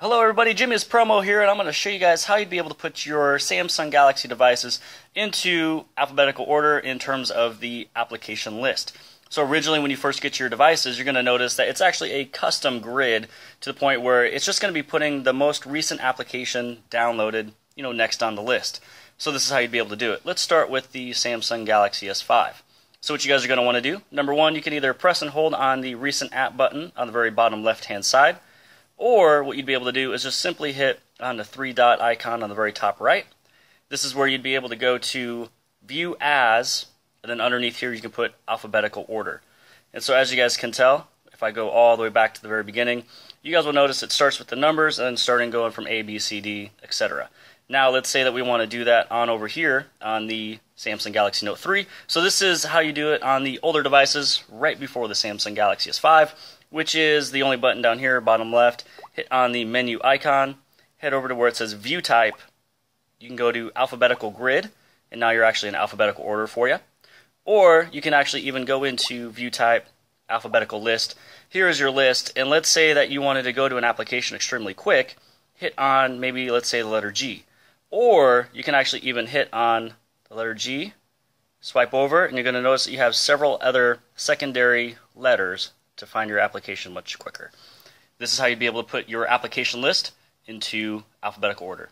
Hello everybody, Jimmy's Promo here, and I'm going to show you guys how you'd be able to put your Samsung Galaxy devices into alphabetical order in terms of the application list. So originally when you first get your devices, you're going to notice that it's actually a custom grid to the point where it's just going to be putting the most recent application downloaded, you know, next on the list. So this is how you'd be able to do it. Let's start with the Samsung Galaxy S5. So what you guys are going to want to do, number one, you can either press and hold on the recent app button on the very bottom left hand side, or what you'd be able to do is just simply hit on the three dot icon on the very top right. This is where you'd be able to go to View As, and then underneath here you can put alphabetical order. And so as you guys can tell, if I go all the way back to the very beginning, you guys will notice it starts with the numbers and then starting going from A, B, C, D, etc. Now let's say that we want to do that on over here on the Samsung Galaxy Note 3. So this is how you do it on the older devices right before the Samsung Galaxy S5 which is the only button down here, bottom left. Hit on the menu icon, head over to where it says View Type. You can go to Alphabetical Grid, and now you're actually in alphabetical order for you. Or you can actually even go into View Type, Alphabetical List. Here is your list, and let's say that you wanted to go to an application extremely quick. Hit on maybe, let's say, the letter G. Or you can actually even hit on the letter G, swipe over, and you're going to notice that you have several other secondary letters to find your application much quicker. This is how you'd be able to put your application list into alphabetical order.